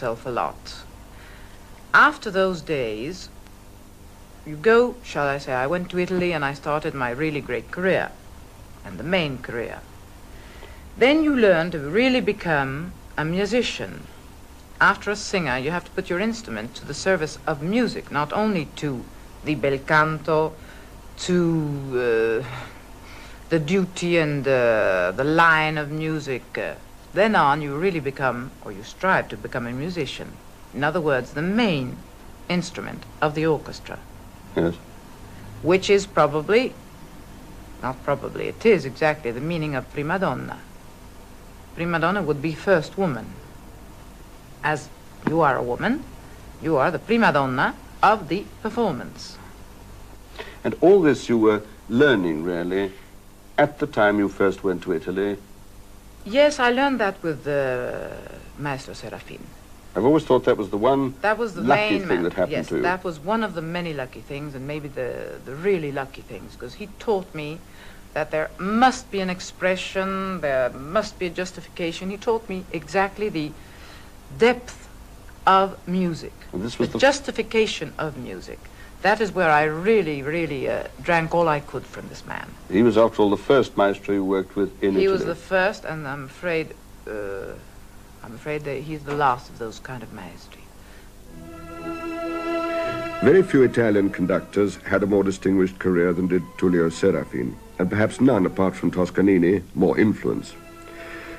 itself a lot. After those days, you go, shall I say, I went to Italy and I started my really great career, and the main career. Then you learn to really become a musician. After a singer, you have to put your instrument to the service of music, not only to the bel canto, to uh, the duty and uh, the line of music. Uh, then on, you really become, or you strive to become a musician. In other words, the main instrument of the orchestra. Yes. Which is probably, not probably, it is exactly the meaning of prima donna. Prima donna would be first woman. As you are a woman, you are the prima donna of the performance. And all this you were learning, really, at the time you first went to Italy? Yes, I learned that with uh, Maestro Serafin. I've always thought that was the one that was the lucky main thing that happened yes, to you. that was one of the many lucky things, and maybe the, the really lucky things, because he taught me that there must be an expression, there must be a justification. He taught me exactly the depth of music, And this was the the justification of music. That is where I really, really uh, drank all I could from this man. he was, after all, the first maestro you worked with in he Italy. He was the first, and I'm afraid, uh, I'm afraid that he's the last of those kind of maestri. Very few Italian conductors had a more distinguished career than did Tullio Serafin, and perhaps none, apart from Toscanini, more influence.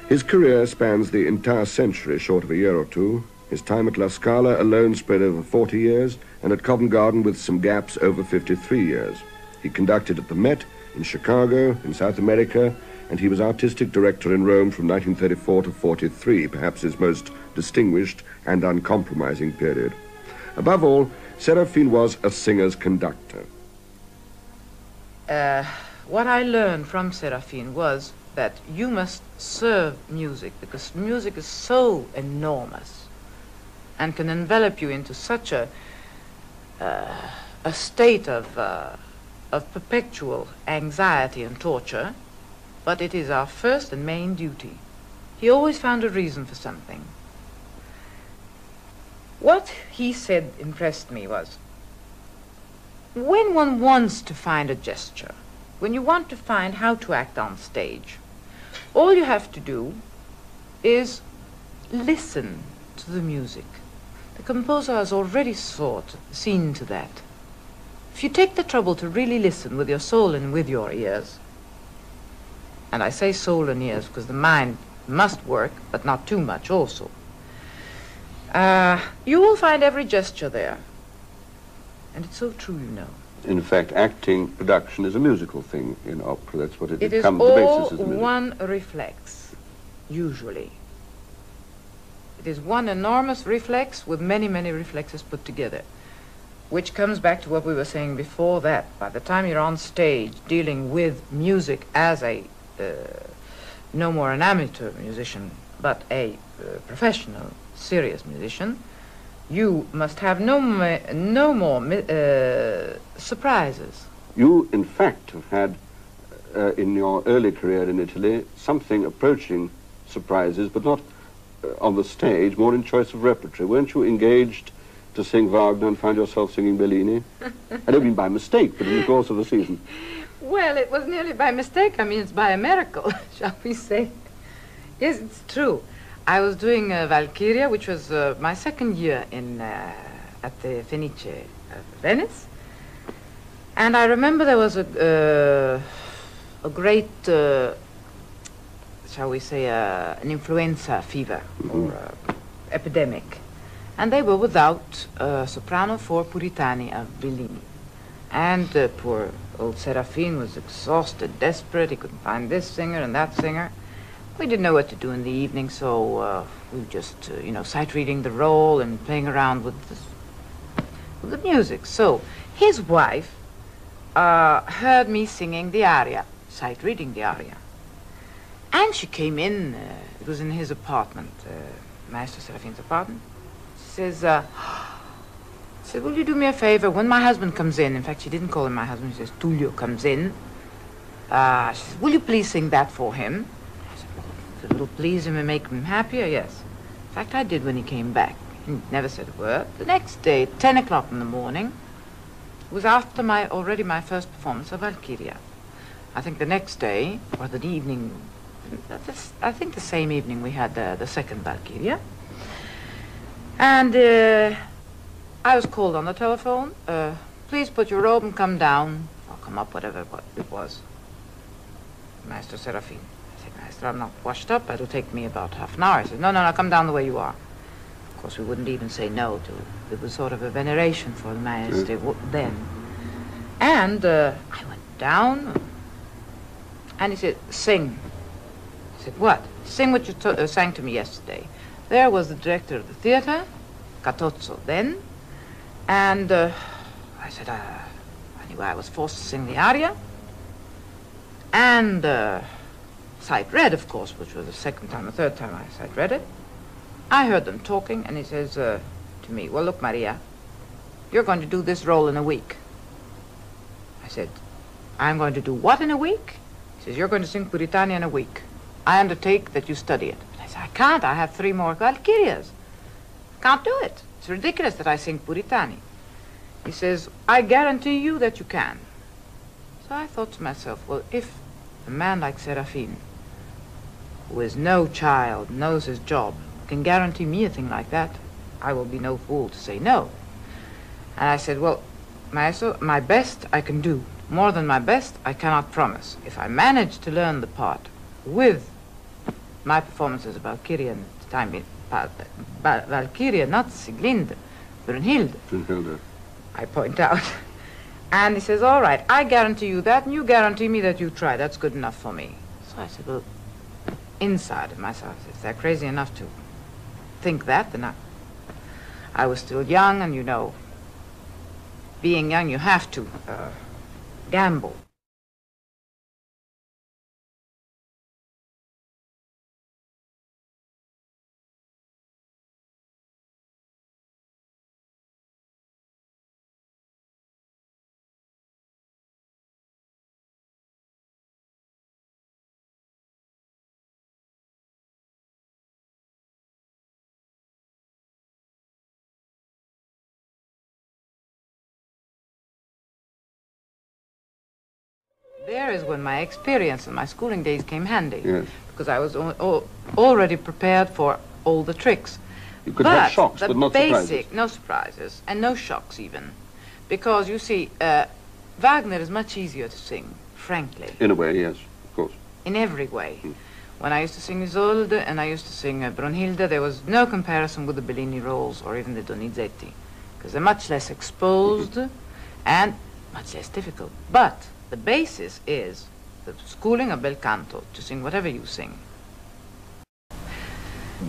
His career spans the entire century, short of a year or two. His time at La Scala alone spread over 40 years, and at Covent Garden with some gaps over 53 years. He conducted at the Met, in Chicago, in South America, and he was artistic director in Rome from 1934 to 43, perhaps his most distinguished and uncompromising period. Above all, Serafin was a singer's conductor. Uh, what I learned from Serafin was that you must serve music because music is so enormous and can envelop you into such a uh, a state of uh, of perpetual anxiety and torture. But it is our first and main duty. He always found a reason for something. What he said impressed me was when one wants to find a gesture, when you want to find how to act on stage, all you have to do is listen to the music. The composer has already sought, seen to that. If you take the trouble to really listen with your soul and with your ears, and I say soul and ears because the mind must work, but not too much also, uh, you will find every gesture there. And it's so true, you know. In fact, acting production is a musical thing in opera. That's what it, It is becomes. the all basis is music. one reflex, usually. It is one enormous reflex with many, many reflexes put together, which comes back to what we were saying before that. By the time you're on stage dealing with music as a, uh, no more an amateur musician, but a uh, professional, serious musician, you must have no, no more uh, surprises. You, in fact, have had, uh, in your early career in Italy, something approaching surprises, but not on the stage, more in choice of repertory. Weren't you engaged to sing Wagner and find yourself singing Bellini? I don't mean by mistake, but in the course of the season. Well, it was nearly by mistake. I mean, it's by a miracle, shall we say. Yes, it's true. I was doing uh, Valkyria, which was uh, my second year in uh, at the Fenice of Venice. And I remember there was a, uh, a great, uh, shall we say, uh, an influenza fever or uh, epidemic. And they were without uh, soprano for Puritani of Bellini. And uh, poor old Serafin was exhausted, desperate. He couldn't find this singer and that singer. We didn't know what to do in the evening, so uh, we were just, uh, you know, sight reading the role and playing around with the, with the music. So his wife uh, heard me singing the aria, sight reading the aria. And she came in, uh, it was in his apartment, uh, Master Serafin's apartment. She says, uh, she said, will you do me a favor? When my husband comes in, in fact, she didn't call him my husband, she says, Tullio comes in. Uh, she says, will you please sing that for him? I said, it'll please him and make him happier, yes. In fact, I did when he came back. He never said a word. The next day, 10 o'clock in the morning, was after my already my first performance of Valkyria. I think the next day, or the evening, I think the same evening we had the, the second Valkyria. And uh, I was called on the telephone. Uh, please put your robe and come down, or come up, whatever it was. Master Serafin. I said, Master, I'm not washed up. It'll take me about half an hour. He said, no, no, no, come down the way you are. Of course, we wouldn't even say no to it. It was sort of a veneration for the Master then. And uh, I went down, and he said, sing. I said, what? Sing what you uh, sang to me yesterday. There was the director of the theater, Cattozzo then, and uh, I said, uh, anyway, I was forced to sing the aria, and uh, sight read, of course, which was the second time or third time I sight read it. I heard them talking, and he says uh, to me, well, look, Maria, you're going to do this role in a week. I said, I'm going to do what in a week? He says, you're going to sing Puritania in a week. I undertake that you study it. I said, I can't. I have three more Valkyrias. Can't do it. It's ridiculous that I sing Puritani. He says, I guarantee you that you can. So I thought to myself, well, if a man like Serafin, who is no child, knows his job, can guarantee me a thing like that, I will be no fool to say no. And I said, well, Maestro, my best I can do. More than my best, I cannot promise. If I manage to learn the part with my performances of Valkyria and the time Valkyria, not Sieglinde, Brunhilde. Brunhilde. I point out. And he says, all right, I guarantee you that, and you guarantee me that you try. That's good enough for me. So I said, well, inside of myself, if they're crazy enough to think that, then I, I was still young, and you know, being young, you have to uh, gamble. There is when my experience and my schooling days came handy. Yes. Because I was already prepared for all the tricks. You could but have shocks, but not basic, surprises. No surprises, and no shocks even. Because, you see, uh, Wagner is much easier to sing, frankly. In a way, yes, of course. In every way. Mm. When I used to sing Isolde and I used to sing uh, Brunhilde, there was no comparison with the Bellini roles or even the Donizetti. Because they're much less exposed mm -hmm. and much less difficult. But the basis is the schooling of bel canto, to sing whatever you sing.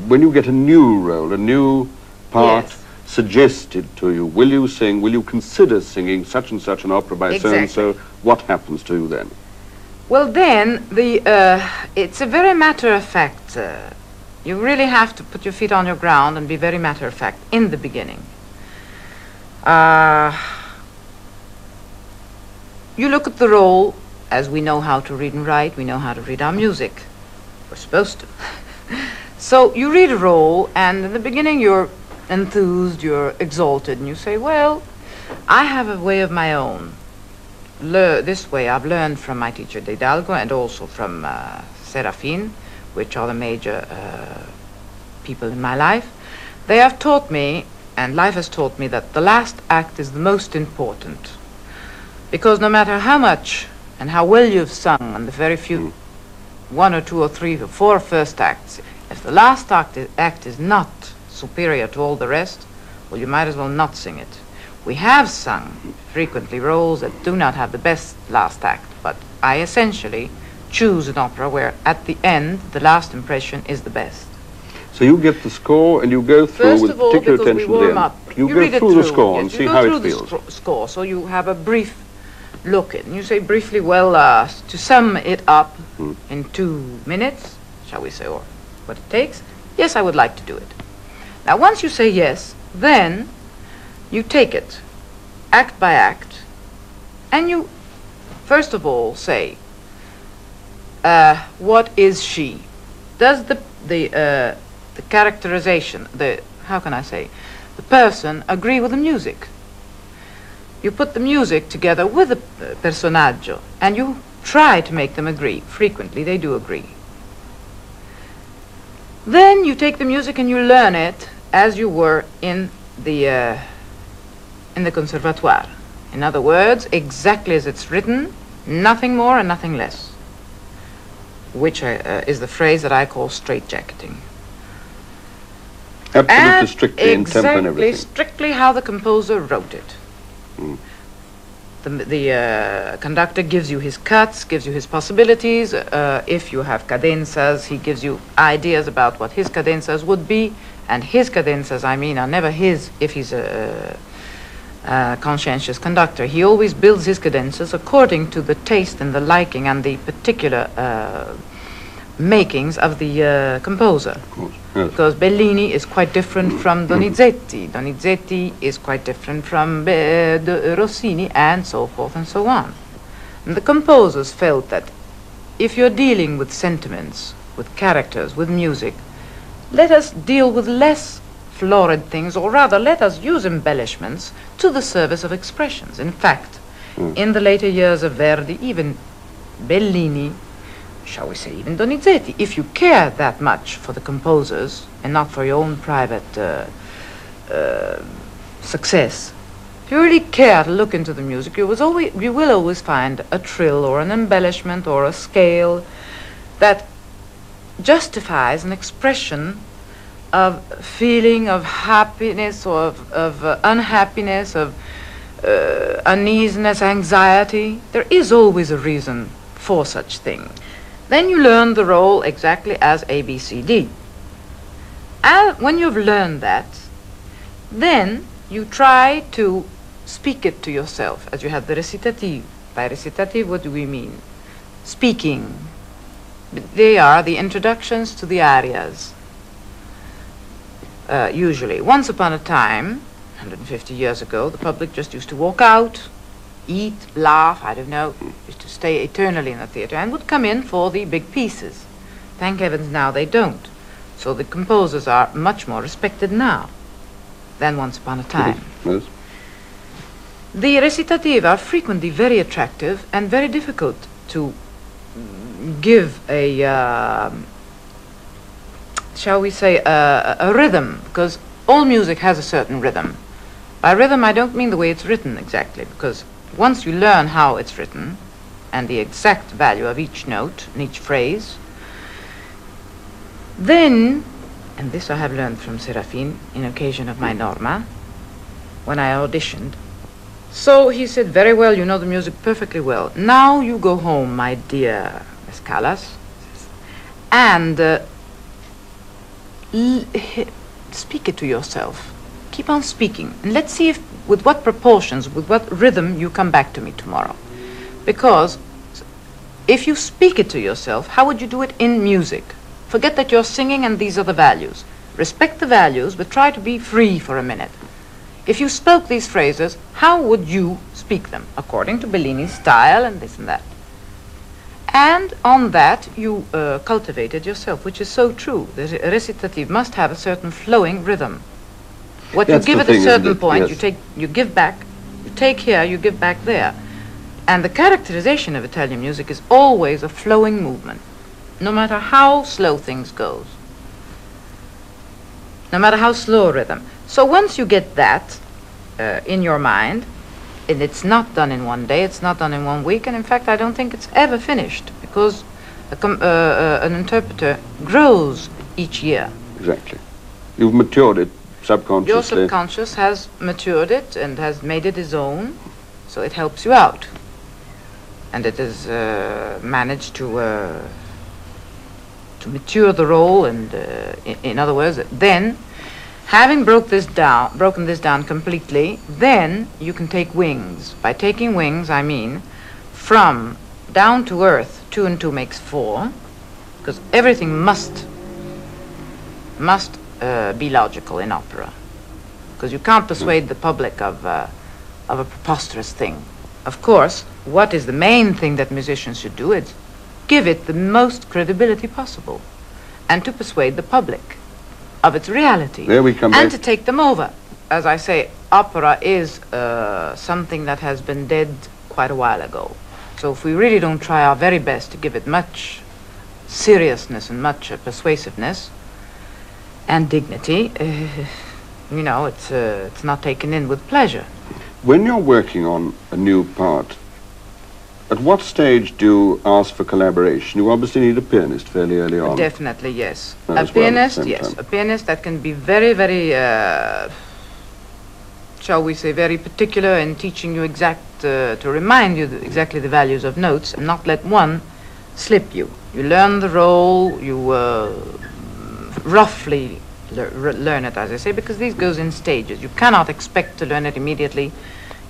When you get a new role, a new part yes. suggested to you, will you sing, will you consider singing such and such an opera by exactly. so-and-so? What happens to you then? Well, then, the, uh, it's a very matter-of-fact. Uh, you really have to put your feet on your ground and be very matter-of-fact in the beginning. Uh, you look at the role as we know how to read and write, we know how to read our music. We're supposed to. so you read a role, and in the beginning you're enthused, you're exalted, and you say, well, I have a way of my own. This way I've learned from my teacher Hidalgo and also from uh, Serafin, which are the major uh, people in my life. They have taught me, and life has taught me, that the last act is the most important. Because no matter how much and how well you've sung on the very few, one or two or three or four first acts, if the last act is, act is not superior to all the rest, well, you might as well not sing it. We have sung frequently roles that do not have the best last act, but I essentially choose an opera where at the end the last impression is the best. So you get the score and you go through First with all, particular attention then. You, you go read through, through the score yes, and you see go how through it the feels. score, so you have a brief look at. And you say briefly, well, uh, to sum it up Hmm. in two minutes, shall we say, or what it takes, yes, I would like to do it. Now, once you say yes, then you take it act by act, and you, first of all, say, uh, what is she? Does the, the, uh, the characterization, the, how can I say, the person agree with the music. You put the music together with the uh, personaggio and you try to make them agree. Frequently they do agree. Then you take the music and you learn it as you were in the uh, in the conservatoire. In other words, exactly as it's written, nothing more and nothing less. Which I, uh, is the phrase that I call straitjacketing. Absolutely And strictly in tempo and exactly everything. strictly how the composer wrote it. The, the uh, conductor gives you his cuts, gives you his possibilities. Uh, if you have cadenzas, he gives you ideas about what his cadenzas would be. And his cadenzas, I mean, are never his if he's a, a conscientious conductor. He always builds his cadenzas according to the taste and the liking and the particular uh, makings of the uh, composer Of course. Yes. because Bellini is quite different from Donizetti. Donizetti is quite different from uh, the- Rossini, and so forth and so on. And the composers felt that if you're dealing with sentiments, with characters, with music, let us deal with less florid things, or rather, let us use embellishments to the service of expressions. In fact, Mm. in the later years of Verdi, even Bellini, shall we say, even Donizetti, if you care that much for the composers and not for your own private uh, uh, success, if you really care to look into the music, you, always, you will always find a trill or an embellishment or a scale that justifies an expression of feeling of happiness or of, of uh, unhappiness, of uh, uneasiness, anxiety. There is always a reason for such thing. Then you learn the role exactly as ABCD. And when you've learned that, then you try to speak it to yourself as you have the recitative. By recitative, what do we mean? Speaking. They are the introductions to the arias. Uh, usually. Once upon a time, 150 years ago, the public just used to walk out, eat, laugh, I don't know, used to stay eternally in the theater and would come in for the big pieces. Thank heavens now they don't. So the composers are much more respected now than once upon a time. Yes. The recitative are frequently very attractive and very difficult to give a, um shall we say, a, a rhythm, because all music has a certain rhythm. By rhythm, I don't mean the way it's written exactly, because once you learn how it's written and the exact value of each note and each phrase, then, and this I have learned from Serafin in occasion of my Norma, when I auditioned, so he said, very well, you know the music perfectly well. Now you go home, my dear Miss Callas, and uh, speak it to yourself. Keep on speaking. And let's see if, with what proportions, with what rhythm you come back to me tomorrow. Because if you speak it to yourself, how would you do it in music? Forget that you're singing and these are the values. Respect the values, but try to be free for a minute. If you spoke these phrases, how would you speak them? According to Bellini's style and this and that. And on that, you uh, cultivated yourself, which is so true. The recitative must have a certain flowing rhythm. What That's you give at a certain point, Yes. you take, you give back. You take here, you give back there. And the characterization of Italian music is always a flowing movement, no matter how slow things goes, no matter how slow a rhythm. So once you get that uh, in your mind, and it's not done in one day, it's not done in one week, and in fact, I don't think it's ever finished because a com- uh, uh, an interpreter grows each year. Exactly. You've matured it Your subconscious has matured it and has made it his own, so it helps you out. And it has uh, managed to uh, to mature the role, and uh, in, in other words, then, having broke this down, broken this down completely, then you can take wings. By taking wings, I mean from down to earth, two and two makes four, because everything must must uh, be logical in opera, because you can't persuade the public of uh, of a preposterous thing. Of course, what is the main thing that musicians should do is give it the most credibility possible, and to persuade the public. of its reality. There we come And back. to take them over. As I say, opera is uh, something that has been dead quite a while ago. So if we really don't try our very best to give it much seriousness and much uh, persuasiveness and dignity, uh, you know, it's, uh, it's not taken in with pleasure. When you're working on a new part, at what stage do you ask for collaboration? You obviously need a pianist fairly early on. Definitely, yes. A well pianist, same yes. time. A pianist that can be very, very, uh, shall we say, very particular in teaching you exact, uh, to remind you exactly the values of notes and not let one slip you. You learn the role, you uh, roughly re- learn it, as I say, because these goes in stages. You cannot expect to learn it immediately.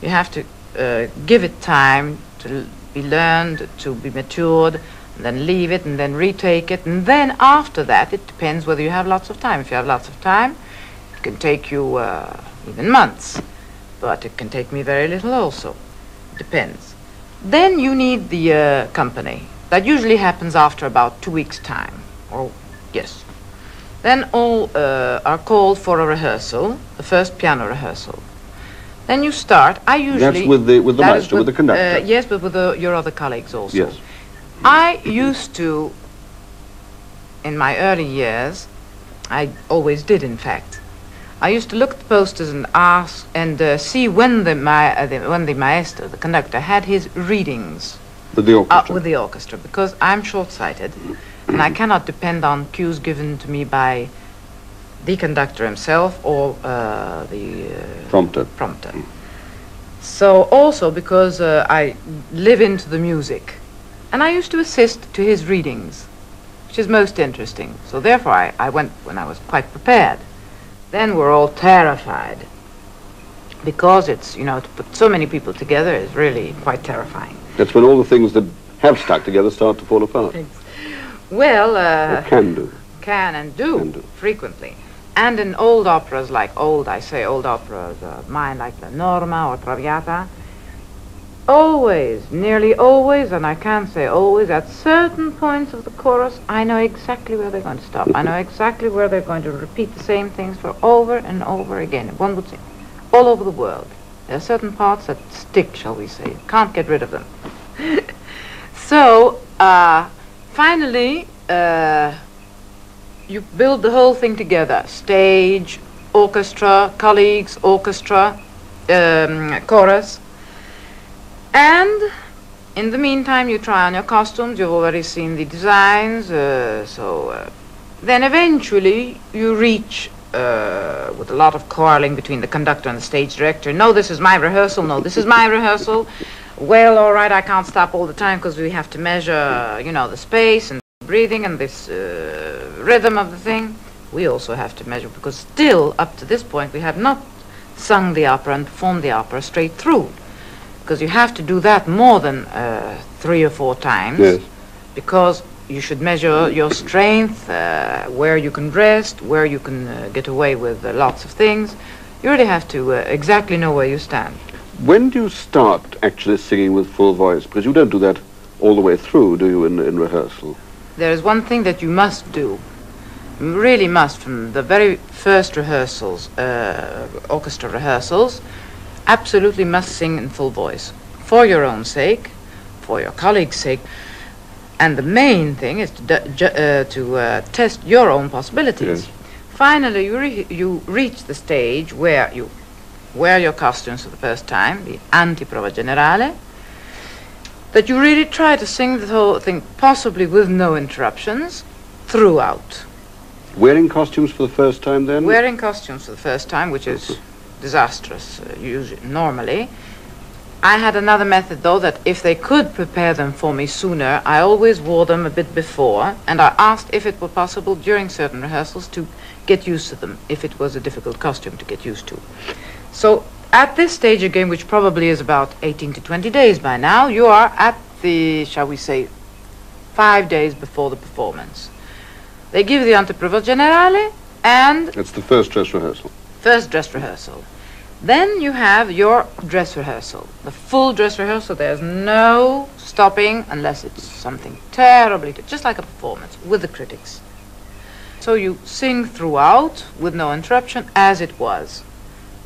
You have to uh, give it time to be learned, to be matured, and then leave it, and then retake it, and then after that, it depends whether you have lots of time. If you have lots of time, it can take you uh, even months, but it can take me very little also. Depends. Then you need the uh, company. That usually happens after about two weeks' time, or yes. Then all uh, are called for a rehearsal, the first piano rehearsal. Then you start. I usually that's with the- with the maestro, with the conductor. Uh, yes, but with the, your other colleagues also. Yes. I used to, in my early years, I always did, in fact. I used to look at the posters and ask and uh, see when the, ma- uh, the when the maestro, the conductor, had his readings With the uh, orchestra. with the orchestra because I'm short-sighted and I cannot depend on cues given to me by the conductor himself or uh, the uh, Prompter. prompter. So also because uh, I live into the music, and I used to assist to his readings, which is most interesting. So therefore I, I went when I was quite prepared. Then we're all terrified because it's, you know, to put so many people together is really quite terrifying. That's when all the things that have stuck together start to fall apart. Well, uh, can do. can and do, Can do. frequently. And in old operas, like old, I say old operas, uh, mine like La Norma or Traviata, always, nearly always, and I can't say always, at certain points of the chorus, I know exactly where they're going to stop. I know exactly where they're going to repeat the same things for over and over again. One would say, all over the world. There are certain parts that stick, shall we say. Can't get rid of them. so, uh, finally, uh, you build the whole thing together. Stage orchestra colleagues orchestra um, chorus. And in the meantime you try on your costumes. You've already seen the designs uh, so uh, then eventually you reach uh, with a lot of quarreling between the conductor and the stage director. No this is my rehearsal. No this is my rehearsal well all right i can't stop all the time because we have to measure you know the space and breathing and this uh, rhythm of the thing, we also have to measure because still, up to this point, we have not sung the opera and performed the opera straight through. Because you have to do that more than uh, three or four times. Yes. Because you should measure your strength, uh, where you can rest, where you can uh, get away with uh, lots of things. You really have to uh, exactly know where you stand. When do you start actually singing with full voice? Because you don't do that all the way through, do you, in, in rehearsal? There is one thing that you must do, you really must, from the very first rehearsals, uh, orchestra rehearsals, absolutely must sing in full voice. For your own sake, for your colleagues' sake, and the main thing is to, uh, to uh, test your own possibilities. Yes. Finally, you, re- you reach the stage where you wear your costumes for the first time, the antiprova generale, that you really try to sing the whole thing, possibly with no interruptions, throughout. Wearing costumes for the first time then? Wearing costumes for the first time, which is disastrous uh, usually, normally. I had another method, though, that if they could prepare them for me sooner, I always wore them a bit before, and I asked if it were possible during certain rehearsals to get used to them, if it was a difficult costume to get used to. So at this stage again, which probably is about 18 to 20 days by now, you are at the, shall we say, five days before the performance. They give the anteprova generale and It's the first dress rehearsal. first dress rehearsal. Then you have your dress rehearsal, the full dress rehearsal. There's no stopping unless it's something terribly, just like a performance with the critics. So you sing throughout with no interruption as it was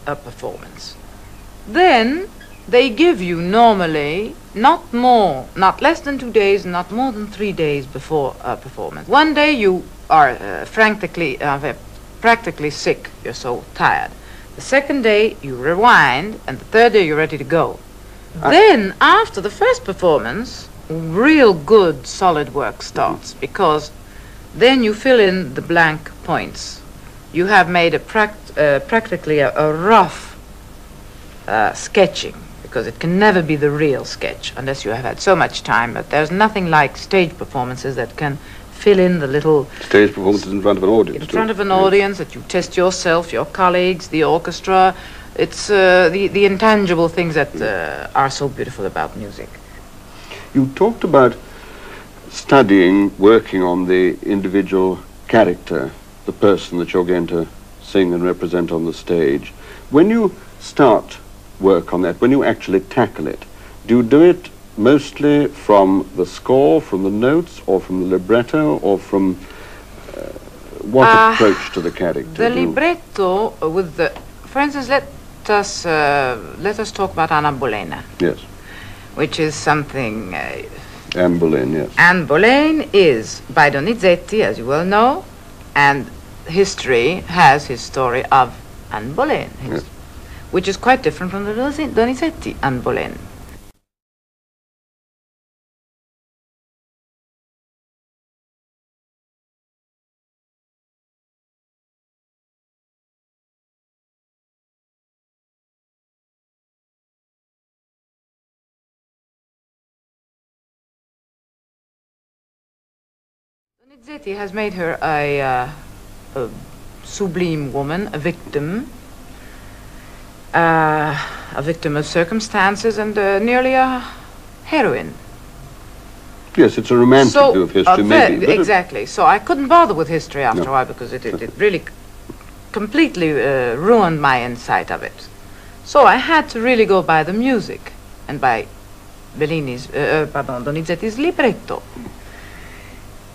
a performance. Then they give you normally not more, not less than two days, not more than three days before a performance. One day you are uh, frankly, uh, practically sick, you're so tired. The second day you rewind, and the third day you're ready to go. then, after the first performance, real good solid work starts because then you fill in the blank points. You have made a pract- uh, practically a, a rough uh, sketching because it can never be the real sketch unless you have had so much time. But there's nothing like stage performances that can fill in the little Stage performances in front of an audience. in front of an Yes. audience that you test yourself, your colleagues, the orchestra. It's uh, the the intangible things that uh, are so beautiful about music. You talked about studying, working on the individual character, the person that you're going to sing and represent on the stage. When you start work on that, when you actually tackle it, do you do it mostly from the score, from the notes, or from the libretto, or from uh, what Ah, approach to the character? The libretto uh, with the, for instance, let us uh, let us talk about Anna Bolena, Yes, which is something. Uh, Anne Boleyn, yes. Anne Boleyn is by Donizetti, as you well know, and history has his story of Anne Boleyn, his- which is quite different from the Doni- Donizetti Anne Boleyn. Donizetti has made her a, uh, a sublime woman, a victim, uh, a victim of circumstances, and uh, nearly a heroine. Yes, it's a romantic so, view of history, uh, maybe. but exactly. So I couldn't bother with history after No. a while because it, it, it really completely uh, ruined my insight of it. So I had to really go by the music and by Bellini's, uh, uh, pardon, Donizetti's libretto.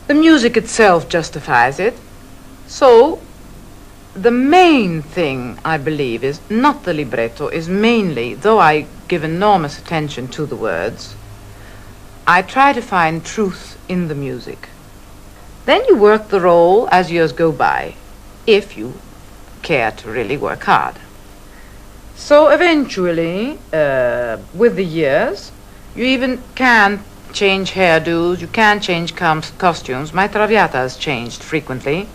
The music itself justifies it. So the main thing I believe is not the libretto, is mainly, though I give enormous attention to the words, I try to find truth in the music. Then you work the role as years go by, if you care to really work hard. So eventually, uh, with the years, you even can change hairdos, you can change costumes. My Traviata has changed frequently.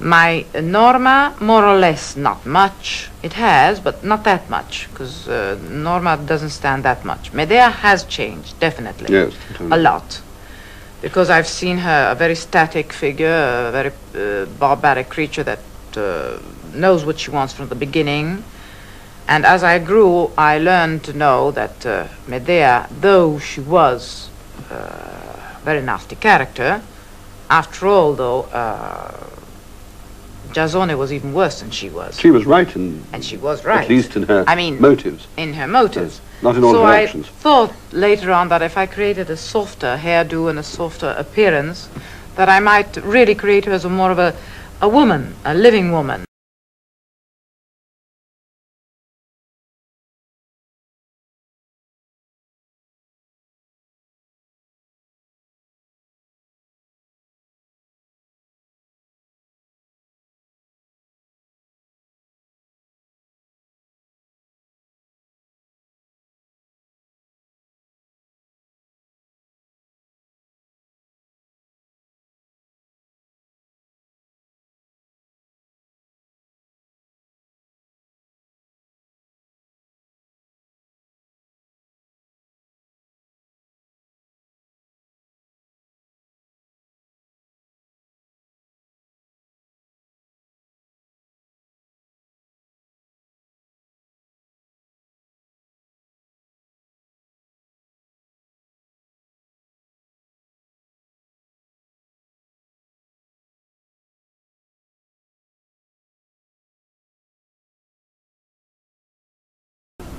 My uh, Norma, more or less, not much. It has, but not that much, because uh, Norma doesn't stand that much. Medea has changed, definitely. Yes, A lot. Because I've seen her a very static figure, a very uh, barbaric creature that uh, knows what she wants from the beginning. And as I grew, I learned to know that uh, Medea, though she was uh, a very nasty character, after all, though, Giasone was even worse than she was. She was right in, And she was right. at least in her I mean, motives. in her motives. Yes, not in all so her I thought later on that if I created a softer hairdo and a softer appearance, that I might really create her as a more of a, a woman, a living woman.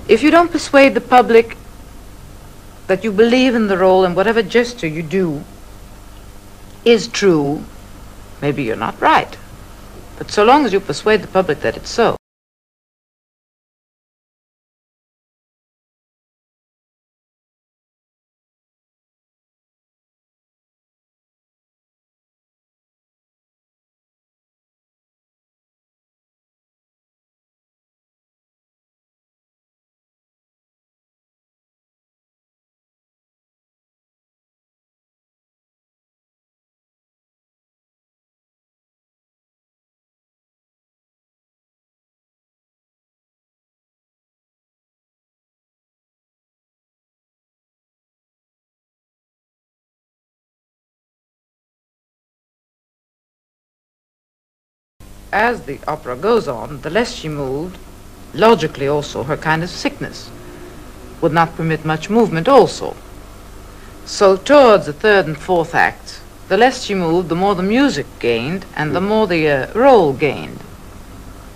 If you don't persuade the public that you believe in the role and whatever gesture you do is true, Maybe you're not right. But so long as you persuade the public that it's so, as the opera goes on, the less she moved, logically also her kind of sickness would not permit much movement also. So towards the third and fourth acts, the less she moved, the more the music gained and the more the uh, role gained.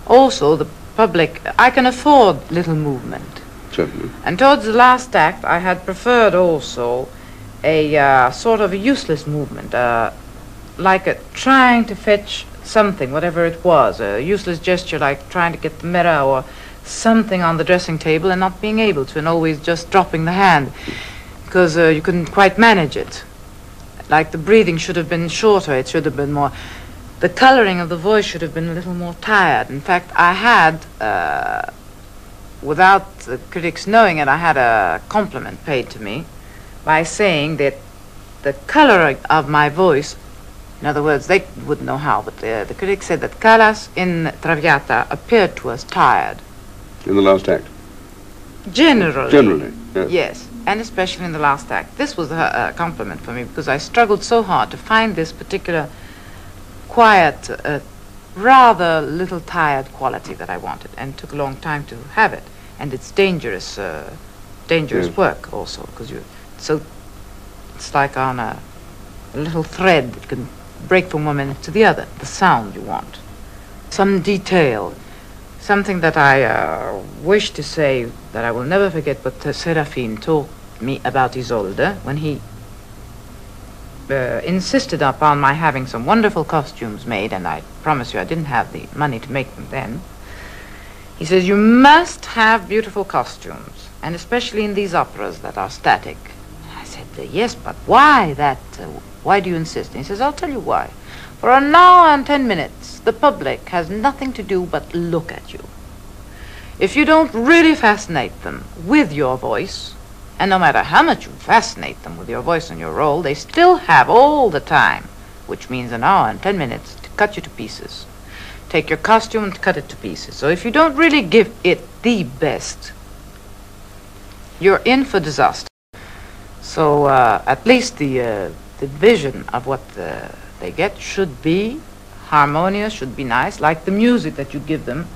Also, the public, I can afford little movement. Certainly. And towards the last act, I had preferred also a uh, sort of a useless movement, uh, like a trying to fetch something, whatever it was, a useless gesture like trying to get the mirror or something on the dressing table and not being able to, and always just dropping the hand because uh, you couldn't quite manage it. Like the breathing should have been shorter, it should have been more. The coloring of the voice should have been a little more tired. In fact, I had, uh, without the critics knowing it, I had a compliment paid to me by saying that the coloring of my voice in other words, they wouldn't know how, but the, the critics said that Callas in Traviata appeared to us tired. In the last act? Generally. Generally, yes. Yes, and especially in the last act. This was a, a compliment for me because I struggled so hard to find this particular quiet, uh, rather little tired quality that I wanted, and took a long time to have it. And it's dangerous, uh, dangerous Yes. work also because you so it's like on a, a little thread that can break from one minute to the other. The sound you want, some detail, something that I uh, wish to say that I will never forget. But uh, Serafin told me about Isolde when he uh, insisted upon my having some wonderful costumes made, and I promise you I didn't have the money to make them then. He says, You must have beautiful costumes, and especially in these operas that are static. I said, "Uh, Yes, but why that? Uh, why do you insist? And he says, I'll tell you why. For an hour and ten minutes, the public has nothing to do but look at you. If you don't really fascinate them with your voice, and no matter how much you fascinate them with your voice and your role, they still have all the time, which means an hour and ten minutes, to cut you to pieces. Take your costume and cut it to pieces. So if you don't really give it the best, you're in for disaster. So uh, at least the, uh, the vision of what uh, they get should be harmonious, should be nice, like the music that you give them.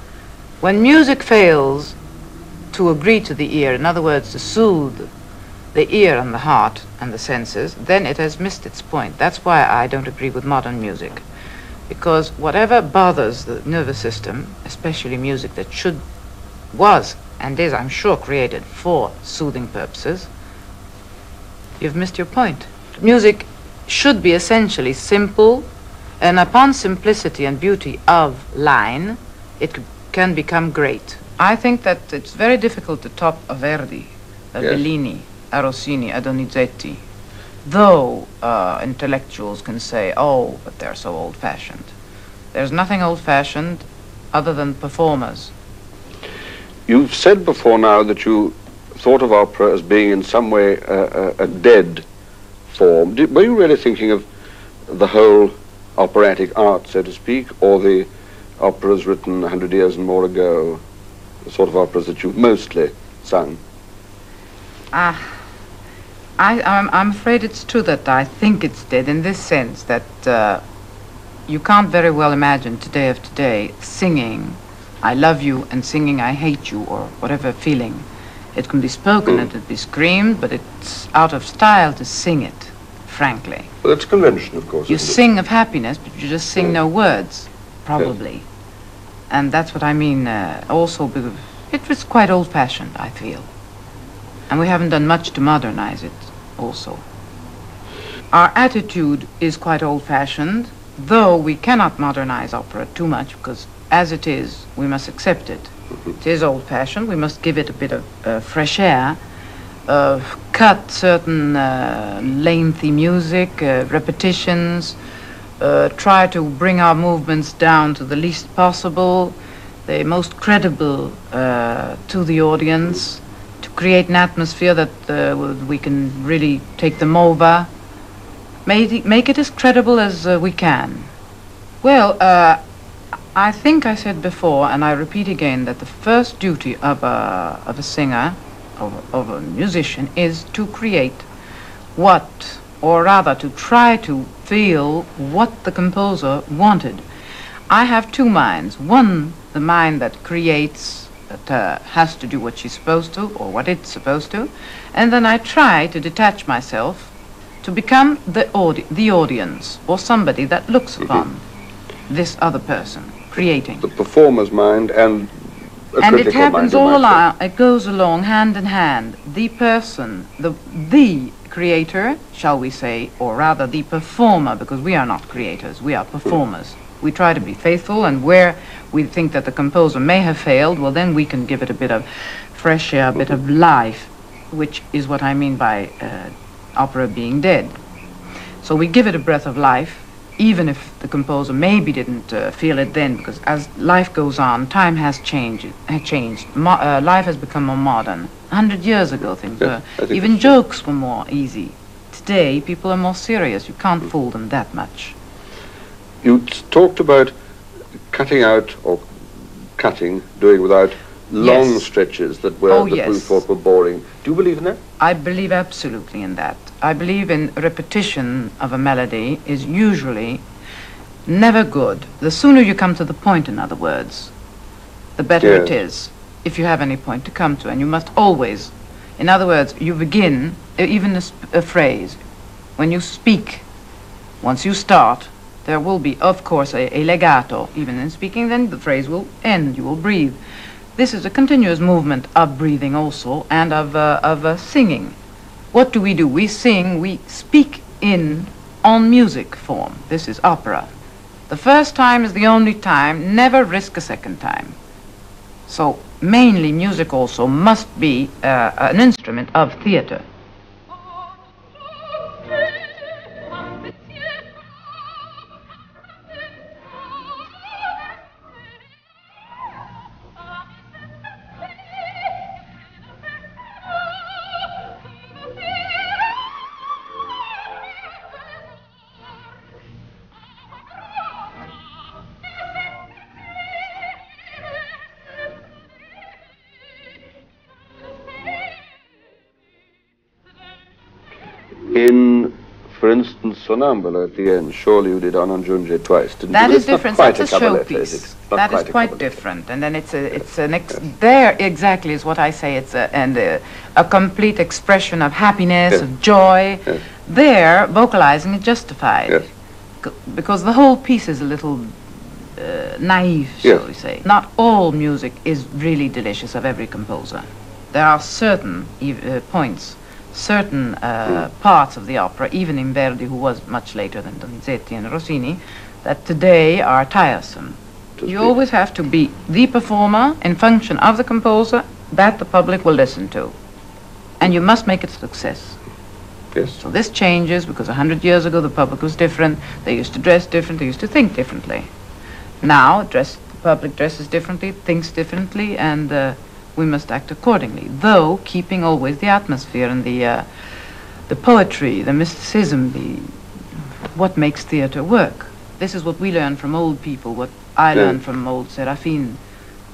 When music fails to agree to the ear, in other words, to soothe the ear and the heart and the senses, then it has missed its point. That's why I don't agree with modern music. Because whatever bothers the nervous system, especially music that should, was, and is, I'm sure, created for soothing purposes, you've missed your point. Music should be essentially simple, and upon simplicity and beauty of line, it can become great. I think that it's very difficult to top a Verdi, a Yes. Bellini, a Rossini, a Donizetti, though uh, intellectuals can say, oh, but they're so old-fashioned. There's nothing old-fashioned other than performers. You've said before now that you thought of opera as being in some way a, a, a dead form. Did, were you really thinking of the whole operatic art, so to speak, or the operas written a hundred years and more ago, the sort of operas that you've mostly sung? Ah, I, I'm, I'm afraid it's true that I think it's dead in this sense that uh, you can't very well imagine today of today singing I love you and singing I hate you or whatever feeling. It can be spoken and it can be screamed, but it's out of style to sing it, frankly. Well, that's convention, of course. You isn't it? sing of happiness, but you just sing no words, probably. And that's what I mean uh, also because it was quite old-fashioned, I feel. And we haven't done much to modernize it also. Our attitude is quite old-fashioned, though we cannot modernize opera too much because as it is, we must accept it. It is old-fashioned. We must give it a bit of uh, fresh air, uh, cut certain uh, lengthy music, uh, repetitions, uh, try to bring our movements down to the least possible, the most credible uh, to the audience, to create an atmosphere that we can really take them over. Make it, make it as credible as we can. Well, I think I said before, and I repeat again, that the first duty of a, of a singer, of, of a musician, is to create what, or rather to try to feel what the composer wanted. I have two minds. One, the mind that creates, that uh, has to do what she's supposed to, or what it's supposed to, and then I try to detach myself to become the, audi- the audience, or somebody that looks upon this other person creating. The performer's mind and a and it happens all along, it goes along hand in hand. The person, the, the creator, shall we say, or rather the performer, because we are not creators, we are performers. We try to be faithful, and where we think that the composer may have failed, well, then we can give it a bit of fresh air, a bit of life, which is what I mean by uh, opera being dead. So we give it a breath of life, even if the composer maybe didn't uh, feel it then, because as life goes on, time has changed. Has changed. Mo- uh, life has become more modern. A hundred years ago, things Yeah, were even jokes were more easy. Today, people are more serious. You can't fool them that much. You t- talked about cutting out or cutting, doing without long Yes. stretches that were Oh, that we yes. thought were boring. Do you believe in that? I believe absolutely in that. I believe in repetition of a melody is usually never good. The sooner you come to the point, in other words, the better it is, if you have any point to come to. And you must always, in other words, you begin, uh, even a, sp- a phrase, when you speak, once you start, there will be, of course, a, a legato. Even in speaking, then the phrase will end, you will breathe. This is a continuous movement of breathing also and of, uh, of uh, singing. What do we do? We sing, we speak in on music form. This is opera. The first time is the only time, never risk a second time. So mainly music also must be uh, an instrument of theater. Sonnambula at the end, surely you did Ananjunje twice, didn't That you? is But not different. quite That's a is showpiece. That is quite different. And then it's a, it's an ex- there exactly is what I say. It's a, and a, a complete expression of happiness, Yes. of joy. Yes. There, vocalizing is justified. Yes. C- Because the whole piece is a little uh, naive, shall Yes. we say. Not all music is really delicious of every composer. There are certain ev- uh, points, certain uh, parts of the opera, even in Verdi, who was much later than Donizetti and Rossini, that today are tiresome. To You always have to be the performer in function of the composer that the public will listen to. And you must make it a success. Yes. So this changes because a hundred years ago the public was different. They used to dress different. They used to think differently. Now, dress, the public dresses differently, thinks differently, and uh, we must act accordingly. Though keeping always the atmosphere and the uh, the poetry, the mysticism, the what makes theater work. This is what we learn from old people. What I Yeah. learned from old Serafin.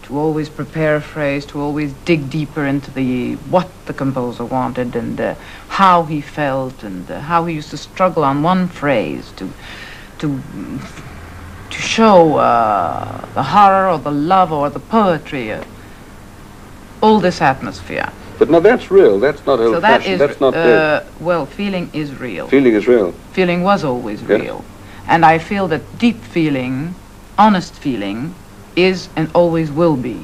To always prepare a phrase, to always dig deeper into the what the composer wanted and uh, how he felt and uh, how he used to struggle on one phrase to to to show uh, the horror or the love or the poetry, uh, all this atmosphere. But now that's real. That's not so that old-fashioned. is, That's not dead. uh, well, feeling is real. Feeling is real. feeling was always Yes. real. And I feel that deep feeling, honest feeling, is and always will be.